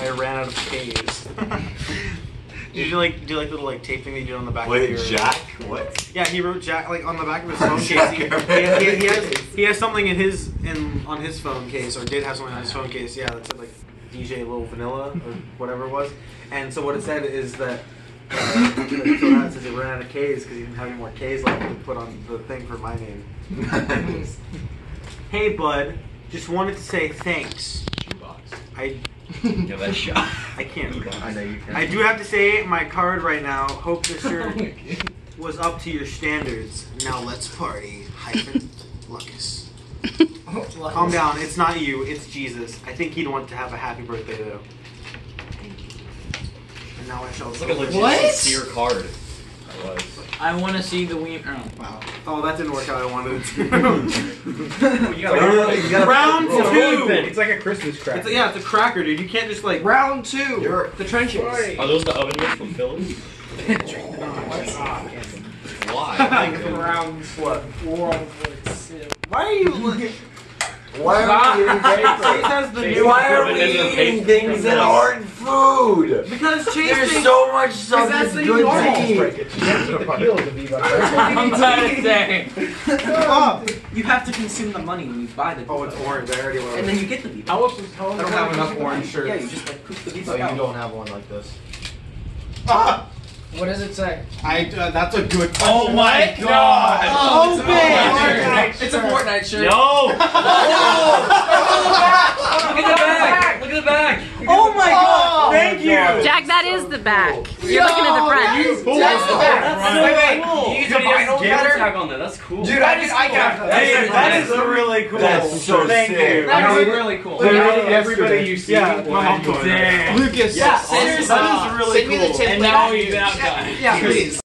I ran out of K's. Did you like do like little like tape thing that you did on the back Wait, of your Jack? What? Yeah, he wrote Jack like on the back of his phone case. He, he, he, he has he has something in his in on his phone case or did have something on his phone case. Yeah, that said like DJ Little Vanilla or whatever it was. And so what it said is that. Uh, so that says it ran out of K's because he didn't have any more K's left to put on the thing for my name. Hey, bud. Just wanted to say thanks. I Give that a shot. I can't. I know you can. I do have to say my card right now. Hope this shirt oh was up to your standards. Now let's party. Hyphen Lukas. Calm down. It's not you. It's Jesus. I think he'd want to have a happy birthday though. And now I shall. It's like a legit What? sincere card. That was. I want to see the ween. Oh, wow. Oh, that didn't work how I wanted it to. You gotta you gotta- Round Roll two. It's like a Christmas cracker. It's a, yeah, it's a cracker, dude. You can't just like. Round 2 You're- the trenches. Are those the oven mitts from Philly? Why? Round What? World War II. Why are you looking? Why are we eating Chase has the new. Why are we eating things that aren't food? Because Chase There's thinks- so much stuff that's that's the good normal to eat. You can't keep the peel of the I'm trying to say. Up. You have to consume the money when you buy the. Oh, it's orange. I already love And then you get the Viva. How much is how I don't have enough orange shirts. Yeah, you just like poop the Viva Oh, you out. don't have one like this. Ah! What does it say? I. Uh, that's a good. Oh my god! Oh, Open! It's a Fortnite shirt. No! Look at the back! Look at the back! Oh my god! Oh. Thank you. Jack, that is the back. You're looking at the front. That's the back. That's Wait, wait. cool. You use Dude, a he vinyl cutter? tag on there. That's cool. Dude, I just I got Hey, that is really cool. That's so Thank sick. you. That I is made it. really cool. Literally everybody you see. Yeah, will my have mom one. told me. Damn. Lukas. Yeah, seriously, seriously. that is really Send me the cool. template. And now he's outdone. Yeah, please.